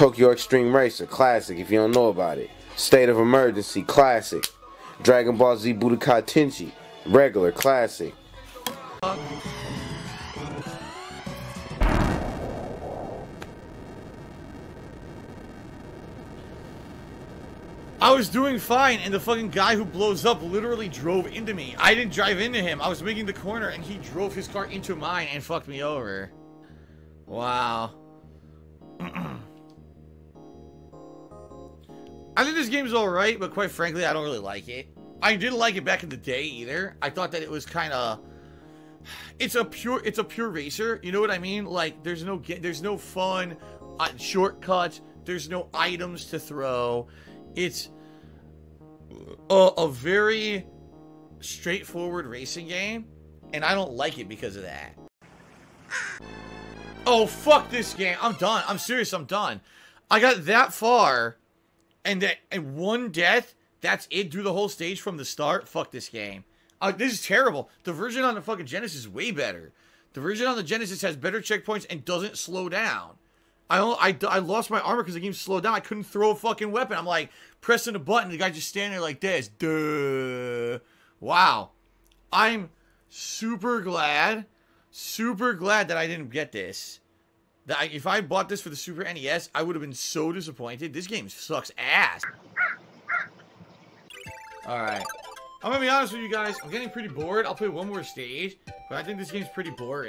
Tokyo Extreme Racer, classic if you don't know about it. State of Emergency, classic. Dragon Ball Z Budokai Tenkaichi, regular, classic. I was doing fine, and the fucking guy who blows up literally drove into me. I didn't drive into him. I was making the corner, and he drove his car into mine and fucked me over. Wow. I think this game's alright, but quite frankly, I don't really like it. I didn't like it back in the day either. I thought that it was kind of it's a pure it's a pure racer you know what i mean? Like there's no there's no fun uh, shortcuts there's no items to throw. It's a, a very straightforward racing game and i don't like it because of that. Oh fuck this game. I'm done. I'm serious. I'm done. I got that far and that and one death that's it through the whole stage from the start fuck this game uh, this is terrible. The version on the fucking Genesis is way better. The version on the Genesis has better checkpoints and doesn't slow down. I I, I lost my armor because the game slowed down. I couldn't throw a fucking weapon. I'm like pressing a button. The guy just standing there like this. Duh. Wow. I'm super glad, super glad that I didn't get this. If I bought this for the Super NES, I would have been so disappointed. This game sucks ass. All right. I'm gonna be honest with you guys. I'm getting pretty bored. I'll play one more stage, but I think this game's pretty boring.